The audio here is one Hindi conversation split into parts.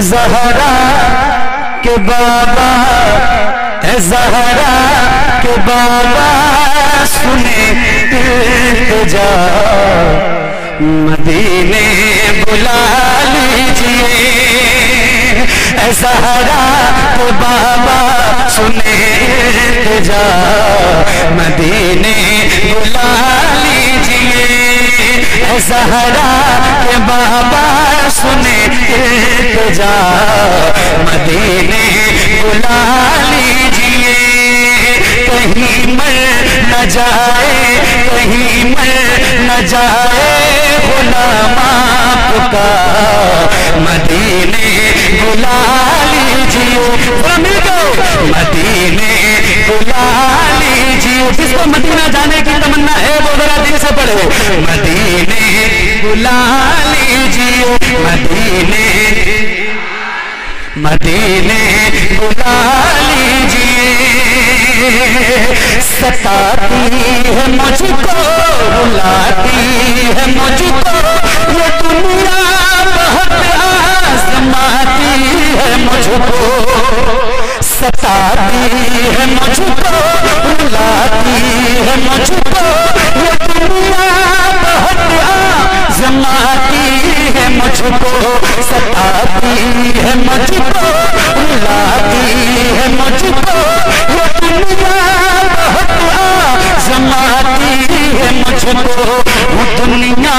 जहरा के बाबा जहरा के बाबा, सुने जा। मदीने बुला लीजिए। जहरा के बाबा, सुने जा। मदीने बुला लीजिए। जहरा के बाबा सुने जा मदीने बुला लीजिए कहीं मर न जाए, कहीं मर न जाए, गुलामा का मदीने बुला लीजिए मदीने बुला लीजिए जिसको मदीना जाने की तमन्ना है, वो जरा दिल से पढ़े। बुला लीजिए मदीने। मदीने बुला लीजिए। सताती है मुझको बुलाती है मुझको। ये दुनिया बहुत आजमाती है मुझको। सताती है मुझको बुलाती है मुझको। आजमाती है मुझको, सताती है मुझको बुलाती है मुझको ये दुनिया बहुत आजमाती है मुझको, वो दुनिया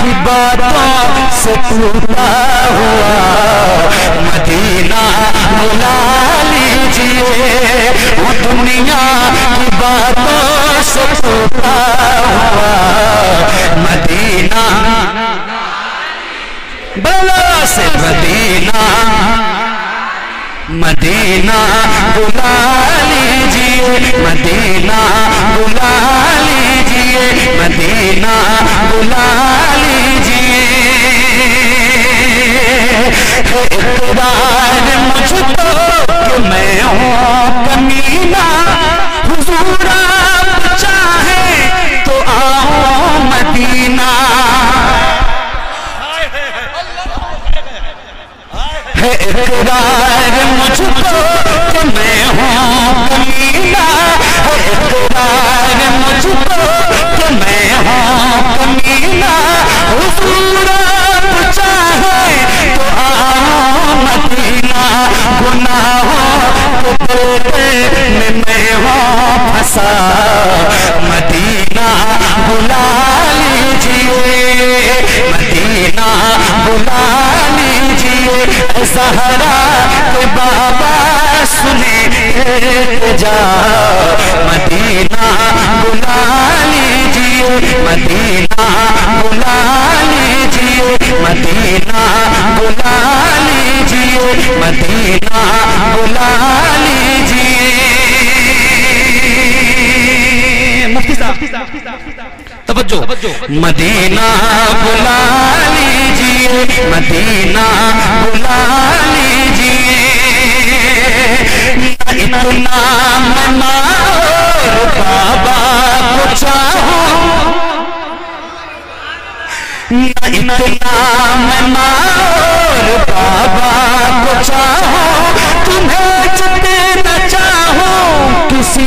की बातों से टूटा हुआ। मदीना बुला लीजिए, वो दुनिया की बातों से हुआ मदीना बला से मदीना मदीना बुला लीजिए मदीना बुला लीजिए मदीना बुला लीजिए इकरार मुझको मैं हूँ कमीना मुझको कि मैं सहारा के बाबा सुने जा। मदीना बुला लीजिए मदीना बुला लीजिए मदीना बुला लीजिए मदीना बुला लीजिए मुफ्ती साहब। तवज्जो। मदीना बुला लीजिए मदीना बुला लीजिए इतना मना बाबा को चाहो। इतना मना बाबा को तुम्हें जितने चाहो, किसी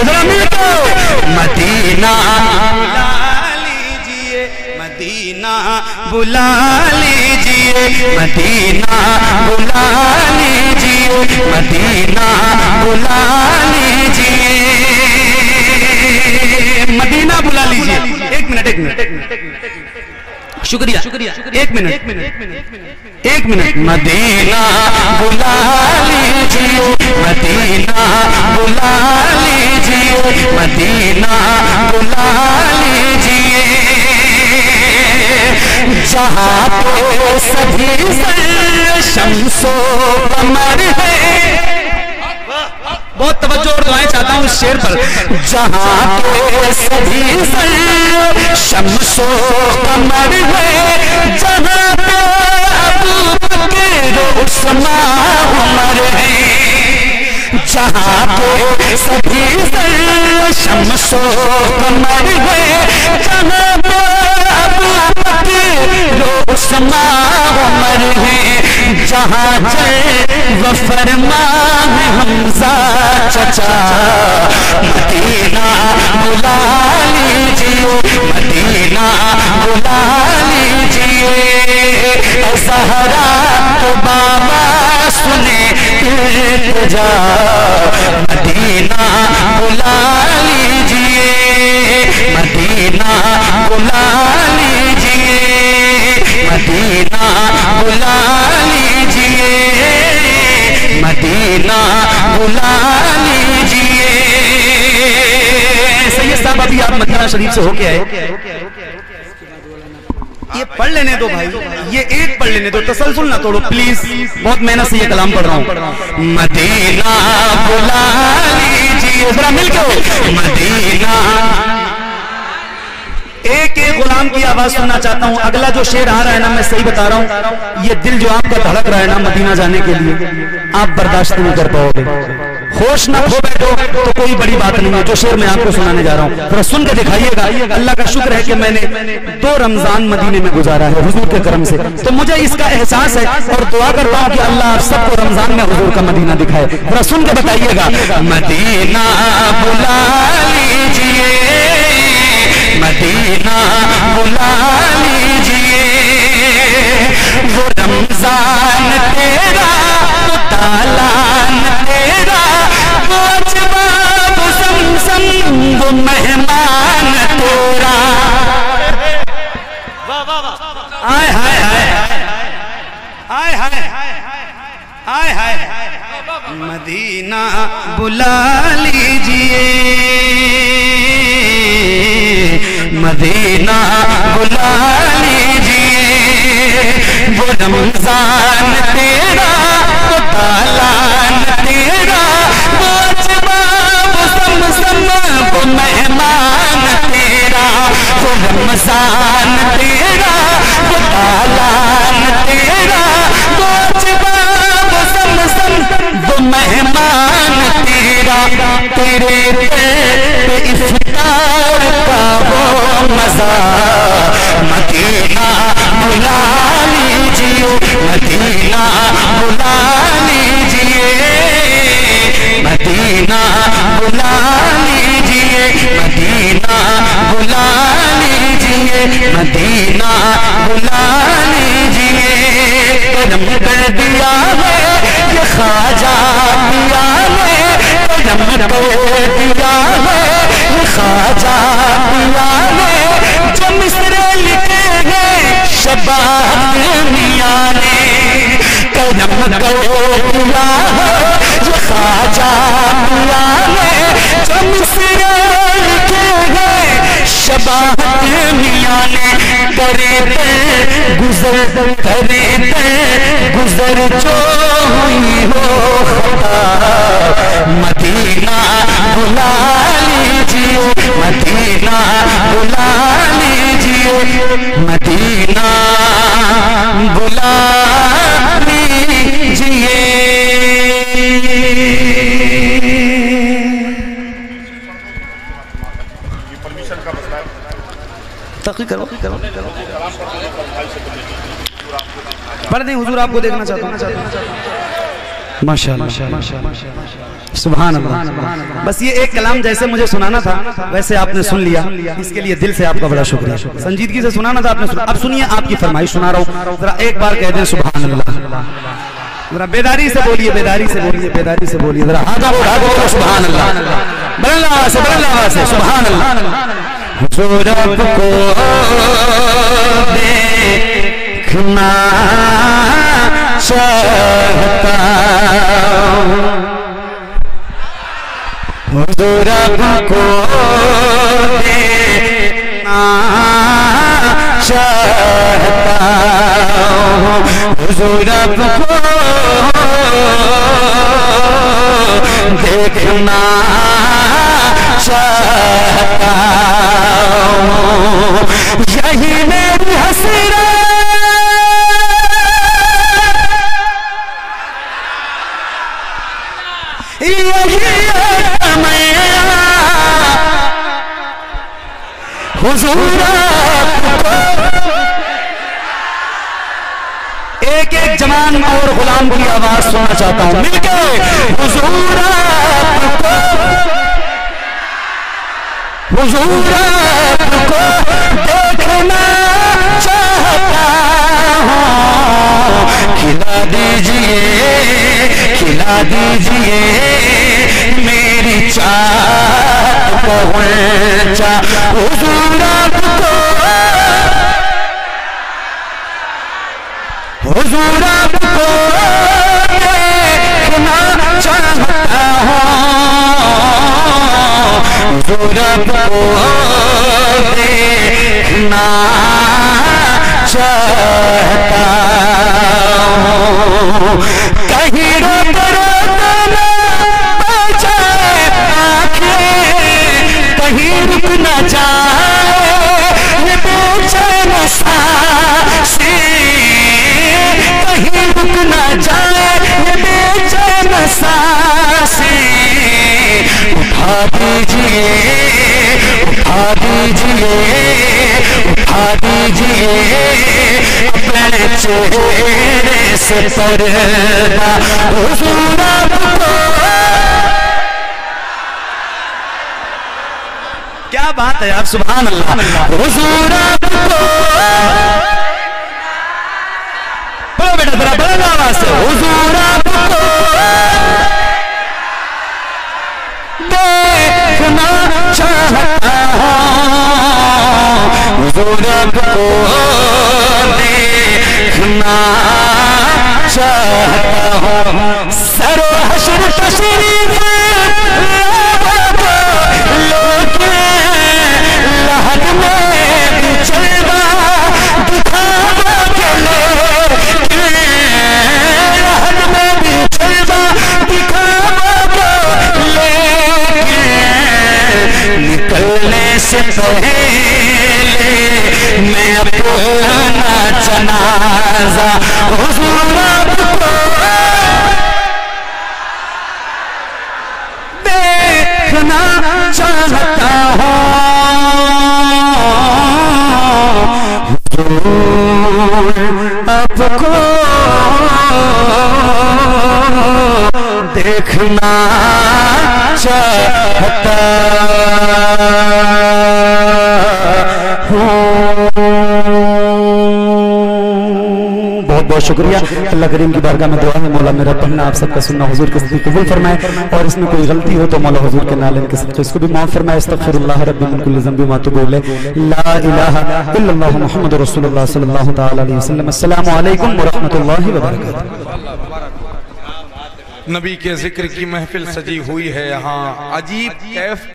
मदीना बुला लीजिए मदीना। बुला लीजिए। मदीना बुला लीजिए। मदीना बुला लीजिए। मदीना बुला लीजिए। एक मिनट एक मिनट शुक्रिया। शुक्रिया एक मिनट एक मिनट एक मिनट। मदीना बुला लीजिए मदीना बुला लीजिए मदीना बुला लीजिए। जहाँ पे सभी शमसो कमर है। बहुत तवज्जो और दुआएँ चाहता हूँ इस शेर पर। जहाँ पे सभी शमसो कमर है जहाँ उस्मा उमर है, जहाँ पे सभी शमसो कमर है, जहाँ पे अब उस्मा उमर है, जहाँ जय व फरमा है हमजा चचा। मदीना बुला लीजिए, मदीना बुला लीजिए। सहरा तो बाबा सुने जा। मदीना बुला लीजिए, मदीना बुला लीजिए। शरीफ से होके आए। ये पढ़ लेने दो भाई। ये एक पढ़ लेने दो। तसलसल ना तोड़ो प्लीज़ बहुत मेहनत से ये कलाम पढ़ रहा हूँ। मदीना बुला लीजिए। मदीना। एक एक गुलाम की आवाज़ सुनना चाहता हूँ। अगला जो शेर आ रहा है ना, मैं सही बता रहा हूँ। ये दिल जो आपका धड़क रहा है ना, मदीना जाने के लिए, आप बर्दाश्त नहीं कर पाओगे। होश ना खो बैठो तो कोई बड़ी बात नहीं है, जो शेर मैं आपको सुनाने जा रहा हूँ। थोड़ा सुन के दिखाइएगा, अल्लाह का शुक्र है कि मैंने दो रमज़ान मदीने में गुजारा है हुजूर के करम से। तो मुझे इसका एहसास है और दुआ करता हूँ कि अल्लाह आप सबको रमज़ान में हजूर का मदीना दिखाए। थोड़ा सुन के बताइएगा, मदीना बुला लीजिए, मदीना बुला लीजिए, वो रमज़ान तेरा वो तालान वो मेहमान तेरा आय हाय हाय हाय हाय हाय हाय मदीना बुला लीजिए मदीना बुला लीजिए वो रमज़ान तेरा मदीना बुला लीजिए मदीना बुला लीजिए मदीना बुला लीजिए कदम कर दिया है, ये खाजा पिया ने कदम कर दिया है, ये खाजा पिया ने जो मिसरे लिखे हैं शबाब मिया ने। कदम कर दिया है, ये खाजा हैं शबाब ने करे गुजर करे गुजर जो हुई हो मदीना बुला लीजिए, मदीना बुला लीजिए, मदीना बुला लीजिए। तकी करो करो। पढ़ दें, हुजूर आपको देखना चाहता हूँ। माशाल्लाह बस ये एक कलाम जैसे मुझे सुनाना था, वैसे आपने सुन लिया। इसके लिए दिल से आपका बड़ा शुक्रिया। संजीदगी से सुनाना था, आपने सुना। अब सुनिए आपकी फरमाइश सुना रहा हूँ। जरा एक बार कह दें अल्लाह जरा बेदारी से बोलिए, बेदारी से बोलिए, बेदारी से बोलिए। जरा हाथ सुभान अल्लाह बड़े आवाज़ से, बड़े आवाज़ से सुभान अल्लाह जो रब को देखना चाहता हूँ जो रब को देखना देखना चाहता हूँ हुजूर आपको देखना चाहता हूँ। यही मेरी हसरा हुजूर एक और गुलाम की आवाज़ सुनना चाहता हूँ। हुजूर को देखना चाहता खिला दीजिए खिला दीजिए मेरी चाह, हुजूर हुजूर को देखना चाहता हूँ हुजूर को देखना चाहता हूँ कहीं रोक रोक न बजाए आँखें कहीं रुक न उठा दीजिए उठा दीजिए अपने चेहरे से क्या बात है आप सुबह बोलो बेटा, जरा बड़ा आवाज़ से। हुजूर आपको हूँ हुजूर आपको देखना चाहता हूँ देखना चाहता बहुत शुक्रिया। अल्लाह करीम की बारगाह में दुआ है। मौला मेरा पढ़ना आप सबका सुनना, हुजूर के सदी कबूल फरमाए। और इसमें कोई गलती हो तो मौला हुजूर के नाले के सच्चे इसको भी माफ़ फरमाए। अस्तगफिरुल्लाह रब्बी मिन कुल्ली ज़ंबि मा बोले, ला इलाहा इल्लल्लाह मुहम्मद रसूलुल्लाह सल्लल्लाहु तआला अलैहि वसल्लम। अस्सलामु अलैकुम व रहमतुल्लाहि व बरकातहू नबी के ज़िक्र की महफिल सजी हुई है यहाँ। अजीब कैफ